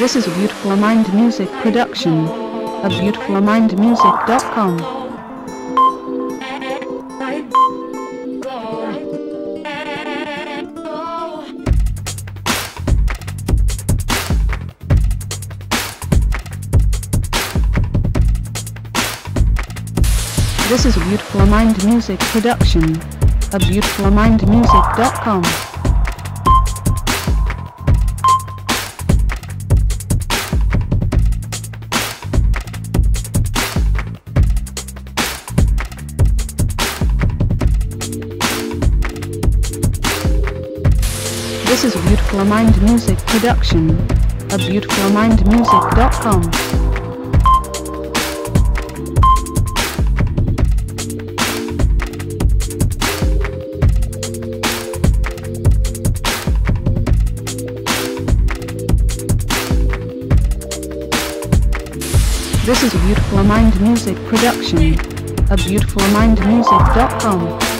This is a Beautiful Mind Music production. A beautifulmindmusic.com. This is a Beautiful Mind Music production. A beautifulmindmusic.com. This is a Beautiful Mind Music production. A beautifulmindmusic.com. This is a Beautiful Mind Music production. A beautifulmindmusic.com.